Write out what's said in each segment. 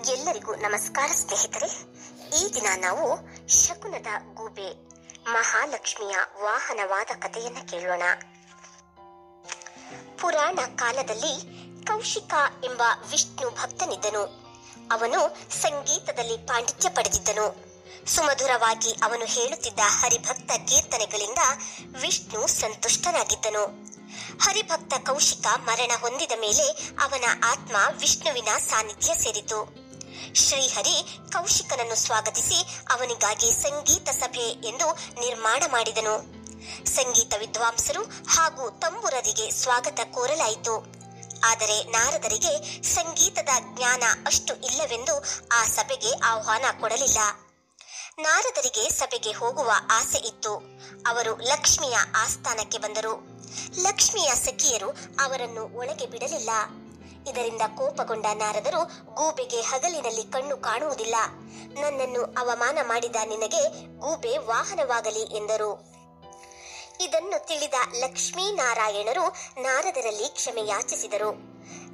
ನಮಸ್ಕಾರ ಸ್ನೇಹಿತರೆ. ಈ ದಿನ ನಾವು ಶಕುನದ ಗೂಬೆ, ಮಹಾಲಕ್ಷ್ಮಿಯ ವಾಹನವಾದ ಕಥೆಯನ್ನ ಕೇಳೋಣ. ಪುರಾಣ ಕಾಲದಲ್ಲಿ ಕೌಶಿಕ ಎಂಬ ವಿಷ್ಣು ಭಕ್ತನಿದ್ದನು. ಅವನು ಸಂಗೀತದಲ್ಲಿ ಪಾಂಡಿತ್ಯ ಪಡೆದಿದ್ದನು. ಸುಮಧುರವಾಗಿ ಅವನು ಹೇಳುತ್ತಿದ್ದ ಹರಿಭಕ್ತ ಕೀರ್ತನೆಗಳಿಂದ ವಿಷ್ಣು ಸಂತುಷ್ಟನಾಗಿದ್ದನು. ಹರಿಭಕ್ತ ಕೌಶಿಕ ಮರಣ ಹೊಂದಿದ ಮೇಲೆ ಅವನ ಆತ್ಮ ವಿಷ್ಣುವಿನ ಸಾನ್ನಿಧ್ಯ ಸೇರಿತು. ಶ್ರೀಹರಿ ಕೌಶಿಕನನ್ನು ಸ್ವಾಗತಿಸಿ ಅವನಿಗಾಗಿ ಸಂಗೀತ ಸಭೆ ಎಂದು ನಿರ್ಮಾಣ ಮಾಡಿದನು. ಸಂಗೀತ ವಿದ್ವಾಂಸರು ಹಾಗೂ ತಂಬುರರಿಗೆ ಸ್ವಾಗತ ಕೋರಲಾಯಿತು. ಆದರೆ ನಾರದರಿಗೆ ಸಂಗೀತದ ಜ್ಞಾನ ಅಷ್ಟು ಇಲ್ಲವೆಂದು ಆ ಸಭೆಗೆ ಆಹ್ವಾನ ಕೊಡಲಿಲ್ಲ. ನಾರದರಿಗೆ ಸಭೆಗೆ ಹೋಗುವ ಆಸೆ ಇತ್ತು. ಅವರು ಲಕ್ಷ್ಮಿಯ ಆಸ್ಥಾನಕ್ಕೆ ಬಂದರು. ಲಕ್ಷ್ಮಿಯ ಸಖಿಯರು ಅವರನ್ನು ಒಳಗೆ ಬಿಡಲಿಲ್ಲ. ಇದರಿಂದ ಕೋಪಗೊಂಡ ನಾರದರು ಗೂಬೆಗೆ ಹಗಲಿನಲ್ಲಿ ಕಣ್ಣು ಕಾಣುವುದಿಲ್ಲ. ನನ್ನನ್ನು ಅವಮಾನ ಮಾಡಿದ ನಿನಗೆ ಗೂಬೆ ವಾಹನವಾಗಲಿ ಎಂದರು. ಇದನ್ನು ತಿಳಿದ ಲಕ್ಷ್ಮೀನಾರಾಯಣರು ನಾರದರಲ್ಲಿ ಕ್ಷಮೆ ಯಾಚಿಸಿದರು.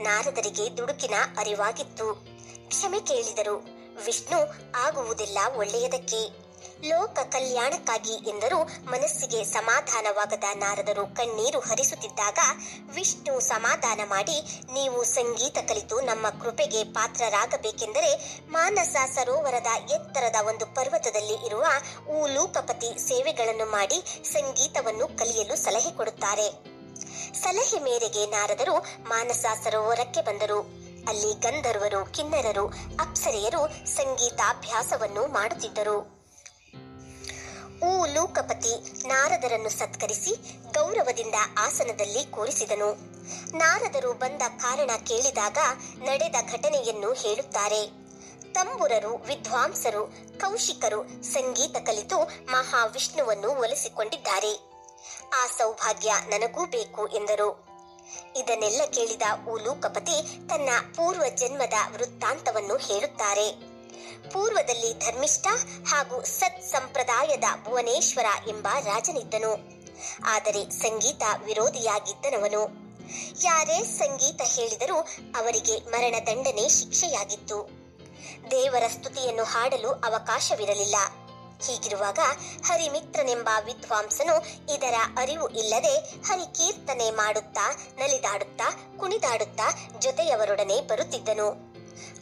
ನಾರದರಿಗೆ ದುಡುಕಿನ ಅರಿವಾಗಿತ್ತು. ಕ್ಷಮೆ ಕೇಳಿದರು. ವಿಷ್ಣು, ಆಗುವುದಿಲ್ಲ ಒಳ್ಳೆಯದಕ್ಕೆ. ಲೋಕ ಕಲ್ಯಾಣಕ್ಕಾಗಿ ಎಂದರು. ಮನಸ್ಸಿಗೆ ಸಮಾಧಾನವಾಗದ ನಾರದರು ಕಣ್ಣೀರು ಹರಿಸುತ್ತಿದ್ದಾಗ, ವಿಷ್ಣು ಸಮಾಧಾನ ಮಾಡಿ, ನೀವು ಸಂಗೀತ ಕಲಿತು ನಮ್ಮ ಕೃಪೆಗೆ ಪಾತ್ರರಾಗಬೇಕೆಂದರೆ ಮಾನಸ ಸರೋವರದ ಎತ್ತರದ ಒಂದು ಪರ್ವತದಲ್ಲಿ ಇರುವ ಊಲೂಕಪತಿ ಸೇವೆಗಳನ್ನು ಮಾಡಿ ಸಂಗೀತವನ್ನು ಕಲಿಯಲು ಸಲಹೆ ಕೊಡುತ್ತಾರೆ. ಸಲಹೆ ಮೇರೆಗೆ ನಾರದರು ಮಾನಸ ಸರೋವರಕ್ಕೆ ಬಂದರು. ಅಲ್ಲಿ ಗಂಧರ್ವರು, ಕಿನ್ನರರು, ಅಪ್ಸರೆಯರು ಸಂಗೀತಾಭ್ಯಾಸವನ್ನು ಮಾಡುತ್ತಿದ್ದರು. ಊ ಲೋಕಪತಿ ನಾರದರನ್ನು ಸತ್ಕರಿಸಿ ಗೌರವದಿಂದ ಆಸನದಲ್ಲಿ ಕೂರಿಸಿದನು. ನಾರದರು ಬಂದ ಕಾರಣ ಕೇಳಿದಾಗ ನಡೆದ ಘಟನೆಯನ್ನು ಹೇಳುತ್ತಾರೆ. ತಂಬುರರು, ವಿದ್ವಾಂಸರು, ಕೌಶಿಕರು ಸಂಗೀತ ಕಲಿತು ಮಹಾವಿಷ್ಣುವನ್ನು ಒಲಿಸಿಕೊಂಡಿದ್ದಾರೆ. ಆ ಸೌಭಾಗ್ಯ ನನಗೂ ಬೇಕು ಎಂದರು. ಇದನ್ನೆಲ್ಲ ಕೇಳಿದ ಉಲೂಕಪತಿ ತನ್ನ ಪೂರ್ವ ಜನ್ಮದ ವೃತ್ತಾಂತವನ್ನು ಹೇಳುತ್ತಾರೆ. ಪೂರ್ವದಲ್ಲಿ ಧರ್ಮಿಷ್ಠ ಹಾಗೂ ಸತ್ ಸಂಪ್ರದಾಯದ ಭುವನೇಶ್ವರ ಎಂಬ ರಾಜನಿದ್ದನು. ಆದರೆ ಸಂಗೀತ ವಿರೋಧಿಯಾಗಿದ್ದನವನು. ಯಾರೇ ಸಂಗೀತ ಹೇಳಿದರೂ ಅವರಿಗೆ ಮರಣದಂಡನೆ ಶಿಕ್ಷೆಯಾಗಿತ್ತು. ದೇವರ ಸ್ತುತಿಯನ್ನು ಹಾಡಲು ಅವಕಾಶವಿರಲಿಲ್ಲ. ಹೀಗಿರುವಾಗ ಹರಿಮಿತ್ರನೆಂಬ ವಿದ್ವಾಂಸನು ಇದರ ಅರಿವು ಇಲ್ಲದೆ ಹರಿಕೀರ್ತನೆ ಮಾಡುತ್ತಾ, ನಲಿದಾಡುತ್ತಾ, ಕುಣಿದಾಡುತ್ತಾ ಜೊತೆಯವರೊಡನೆ ಬರುತ್ತಿದ್ದನು.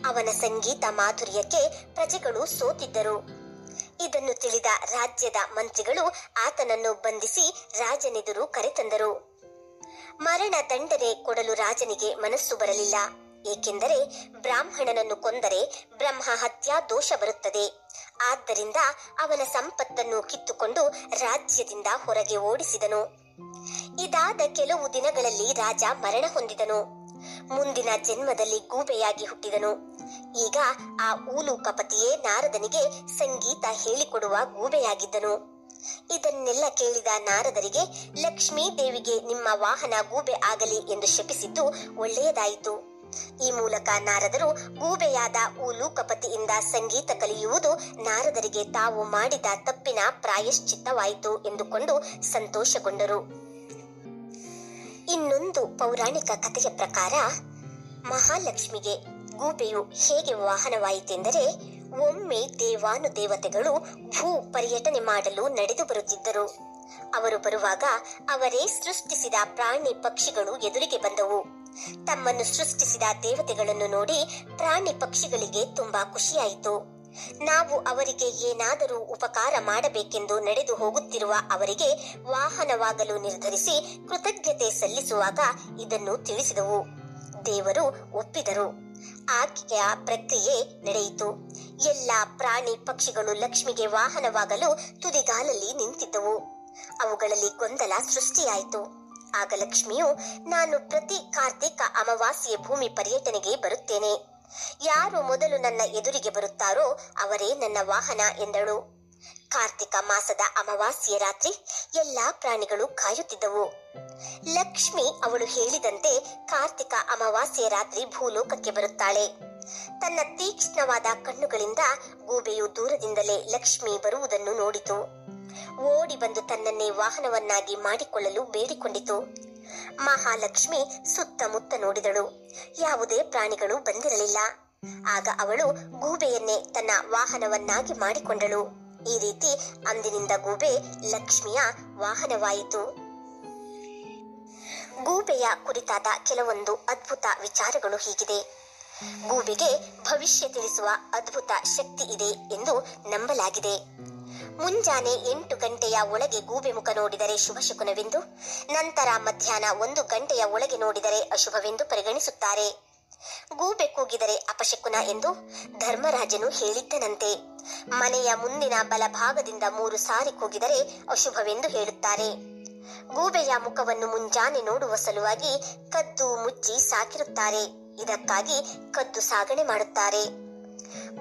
ಅವನ ಸಂಗೀತ ಮಾಧುರ್ಯಕ್ಕೆ ಪ್ರಜೆಗಳು ಸೋತಿದ್ದರು. ಇದನ್ನು ತಿಳಿದ ರಾಜ್ಯದ ಮಂತ್ರಿಗಳು ಆತನನ್ನು ಬಂಧಿಸಿ ರಾಜನೆದುರು ಕರೆತಂದರು. ಮರಣ ದಂಡನೆ ಕೊಡಲು ರಾಜನಿಗೆ ಮನಸ್ಸು ಬರಲಿಲ್ಲ. ಏಕೆಂದರೆ ಬ್ರಾಹ್ಮಣನನ್ನು ಕೊಂದರೆ ಬ್ರಹ್ಮ ಹತ್ಯಾ ದೋಷ ಬರುತ್ತದೆ. ಆದ್ದರಿಂದ ಅವನ ಸಂಪತ್ತನ್ನು ಕಿತ್ತುಕೊಂಡು ರಾಜ್ಯದಿಂದ ಹೊರಗೆ ಓಡಿಸಿದನು. ಇದಾದ ಕೆಲವು ದಿನಗಳಲ್ಲಿ ರಾಜ ಮರಣ ಹೊಂದಿದನು. ಮುಂದಿನ ಜನ್ಮದಲ್ಲಿ ಗೂಬೆಯಾಗಿ ಹುಟ್ಟಿದನು. ಈಗ ಆ ಊಲೂಕಪತಿಯೇ ನಾರದನಿಗೆ ಸಂಗೀತ ಹೇಳಿಕೊಡುವ ಗೂಬೆಯಾಗಿದ್ದನು. ಇದನ್ನೆಲ್ಲ ಕೇಳಿದ ನಾರದರಿಗೆ, ಲಕ್ಷ್ಮೀ ದೇವಿಗೆ ನಿಮ್ಮ ವಾಹನ ಗೂಬೆ ಆಗಲಿ ಎಂದು ಶಪಿಸಿದ್ದು ಒಳ್ಳೆಯದಾಯಿತು. ಈ ಮೂಲಕ ನಾರದರು ಗೂಬೆಯಾದ ಊಲೂಕಪತಿಯಿಂದ ಸಂಗೀತ ಕಲಿಯುವುದು ನಾರದರಿಗೆ ತಾವು ಮಾಡಿದ ತಪ್ಪಿನ ಪ್ರಾಯಶ್ಚಿತ್ತವಾಯಿತು ಎಂದುಕೊಂಡು ಸಂತೋಷಗೊಂಡರು. ಇನ್ನೊಂದು ಪೌರಾಣಿಕ ಕಥೆಯ ಪ್ರಕಾರ ಮಹಾಲಕ್ಷ್ಮಿಗೆ ಗೂಬೆಯು ಹೇಗೆ ವಾಹನವಾಯಿತೆಂದರೆ, ಒಮ್ಮೆ ದೇವಾನು ದೇವತೆಗಳು ಭೂ ಪರ್ಯಟನೆ ಮಾಡಲು ನಡೆದು ಬರುತ್ತಿದ್ದರು. ಅವರು ಬರುವಾಗ ಅವರೇ ಸೃಷ್ಟಿಸಿದ ಪ್ರಾಣಿ ಪಕ್ಷಿಗಳು ಎದುರಿಗೆ ಬಂದವು. ತಮ್ಮನ್ನು ಸೃಷ್ಟಿಸಿದ ದೇವತೆಗಳನ್ನು ನೋಡಿ ಪ್ರಾಣಿ ಪಕ್ಷಿಗಳಿಗೆ ತುಂಬಾ ಖುಷಿಯಾಯಿತು. ನಾವು ಅವರಿಗೆ ಏನಾದರೂ ಉಪಕಾರ ಮಾಡಬೇಕೆಂದು ನಡೆದು ಹೋಗುತ್ತಿರುವ ಅವರಿಗೆ ವಾಹನವಾಗಲು ನಿರ್ಧರಿಸಿ ಕೃತಜ್ಞತೆ ಸಲ್ಲಿಸುವಾಗ ಇದನ್ನು ತಿಳಿಸಿದವು. ದೇವರು ಒಪ್ಪಿದರು. ಆಕೆಯ ಪ್ರಕ್ರಿಯೆ ನಡೆಯಿತು. ಎಲ್ಲ ಪ್ರಾಣಿ ಪಕ್ಷಿಗಳು ಲಕ್ಷ್ಮಿಗೆ ವಾಹನವಾಗಲು ತುದಿಗಾಲಲ್ಲಿ ನಿಂತಿದ್ದವು. ಅವುಗಳಲ್ಲಿ ಗೊಂದಲ ಸೃಷ್ಟಿಯಾಯಿತು. ಆಗ ಲಕ್ಷ್ಮಿಯು, ನಾನು ಪ್ರತಿ ಕಾರ್ತಿಕ ಅಮಾವಾಸ್ಯೆ ಭೂಮಿ ಪರ್ಯಟನೆಗೆ ಬರುತ್ತೇನೆ. ಯಾರು ಮೊದಲು ನನ್ನ ಎದುರಿಗೆ ಬರುತ್ತಾರೋ ಅವರೇ ನನ್ನ ವಾಹನ ಎಂದಳು. ಕಾರ್ತಿಕ ಮಾಸದ ಅಮಾವಾಸ್ಯೆ ರಾತ್ರಿ ಎಲ್ಲಾ ಪ್ರಾಣಿಗಳು ಕಾಯುತ್ತಿದ್ದವು. ಲಕ್ಷ್ಮಿ ಅವಳು ಹೇಳಿದಂತೆ ಕಾರ್ತಿಕ ಅಮಾವಾಸ್ಯೆ ರಾತ್ರಿ ಭೂಲೋಕಕ್ಕೆ ಬರುತ್ತಾಳೆ. ತನ್ನ ತೀಕ್ಷ್ಣವಾದ ಕಣ್ಣುಗಳಿಂದ ಗೂಬೆಯು ದೂರದಿಂದಲೇ ಲಕ್ಷ್ಮಿ ಬರುವುದನ್ನು ನೋಡಿತು. ಓಡಿ ಬಂದು ತನ್ನನ್ನೇ ವಾಹನವನ್ನಾಗಿ ಮಾಡಿಕೊಳ್ಳಲು ಬೇಡಿಕೊಂಡಿತು. ಮಹಾಲಕ್ಷ್ಮಿ ಸುತ್ತಮುತ್ತ ನೋಡಿದಳು. ಯಾವುದೇ ಪ್ರಾಣಿಗಳು ಬಂದಿರಲಿಲ್ಲ. ಆಗ ಅವಳು ಗೂಬೆಯನ್ನೇ ತನ್ನ ವಾಹನವನ್ನಾಗಿ ಮಾಡಿಕೊಂಡಳು. ಈ ರೀತಿ ಅಂದಿನಿಂದ ಗೂಬೆ ಲಕ್ಷ್ಮಿಯ ವಾಹನವಾಯಿತು. ಗೂಬೆಯ ಕುರಿತಾದ ಕೆಲವೊಂದು ಅದ್ಭುತ ವಿಚಾರಗಳು ಹೀಗಿದೆ. ಗೂಬೆಗೆ ಭವಿಷ್ಯ ತಿಳಿಸುವ ಅದ್ಭುತ ಶಕ್ತಿ ಇದೆ ಎಂದು ನಂಬಲಾಗಿದೆ. ಮುಂಜಾನೆ ಎಂಟು ಗಂಟೆಯ ಒಳಗೆ ಗೂಬೆ ಮುಖ ನೋಡಿದರೆ ಶುಭ ಶಕುನವೆಂದು ನಂತರ ಮಧ್ಯಾಹ್ನ ಒಂದು ಗಂಟೆಯ ಒಳಗೆ ನೋಡಿದರೆ ಅಶುಭವೆಂದು ಪರಿಗಣಿಸುತ್ತಾರೆ. ಗೂಬೆ ಕೂಗಿದರೆ ಅಪಶಕುನ ಎಂದು ಧರ್ಮರಾಜನು ಹೇಳಿದ್ದನಂತೆ. ಮನೆಯ ಮುಂದಿನ ಬಲಭಾಗದಿಂದ ಮೂರು ಸಾರಿ ಕೂಗಿದರೆ ಅಶುಭವೆಂದು ಹೇಳುತ್ತಾರೆ. ಗೂಬೆಯ ಮುಖವನ್ನು ಮುಂಜಾನೆ ನೋಡುವ ಸಲುವಾಗಿ ಕದ್ದು ಮುಚ್ಚಿ ಸಾಕಿರುತ್ತಾರೆ. ಇದಕ್ಕಾಗಿ ಕದ್ದು ಸಾಗಣೆ ಮಾಡುತ್ತಾರೆ.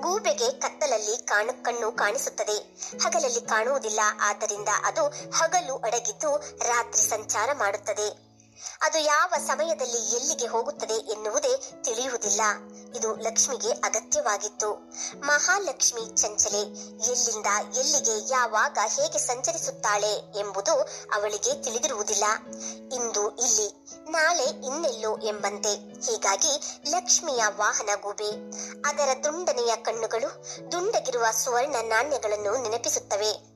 ಗೂಬೆಗೆ ಕತ್ತಲಲ್ಲಿ ಕಾಣು ಕಣ್ಣು ಕಾಣಿಸುತ್ತದೆ. ಹಗಲಲ್ಲಿ ಕಾಣುವುದಿಲ್ಲ, ಆದ್ದರಿಂದ ಅದು ಹಗಲು ಅಡಗಿದ್ದು ರಾತ್ರಿ ಸಂಚಾರ ಮಾಡುತ್ತದೆ. ಅದು ಯಾವ ಸಮಯದಲ್ಲಿ ಎಲ್ಲಿಗೆ ಹೋಗುತ್ತದೆ ಎನ್ನುವುದೇ ತಿಳಿಯುವುದಿಲ್ಲ. ಇದು ಲಕ್ಷ್ಮಿಗೆ ಅಗತ್ಯವಾಗಿತ್ತು. ಮಹಾಲಕ್ಷ್ಮಿ ಚಂಚಲೆ, ಎಲ್ಲಿಂದ ಎಲ್ಲಿಗೆ ಯಾವಾಗ ಹೇಗೆ ಸಂಚರಿಸುತ್ತಾಳೆ ಎಂಬುದು ಅವಳಿಗೆ ತಿಳಿದಿರುವುದಿಲ್ಲ. ಇಂದು ಇಲ್ಲಿ, ನಾಳೆ ಇನ್ನೆಲ್ಲೋ ಎಂಬಂತೆ. ಹೀಗಾಗಿ ಲಕ್ಷ್ಮಿಯ ವಾಹನ ಗೂಬೆ. ಅದರ ದುಂಡನೆಯ ಕಣ್ಣುಗಳು ದುಂಡಗಿರುವ ಸುವರ್ಣ ನಾಣ್ಯಗಳನ್ನು ನೆನಪಿಸುತ್ತವೆ.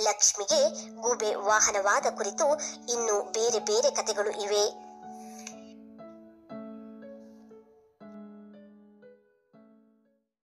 ಲಕ್ಷ್ಮಿಗೆ ಗೂಬೆ ವಾಹನವಾದ ಕುರಿತು ಇನ್ನು ಬೇರೆ ಬೇರೆ ಕಥೆಗಳು ಇವೆ.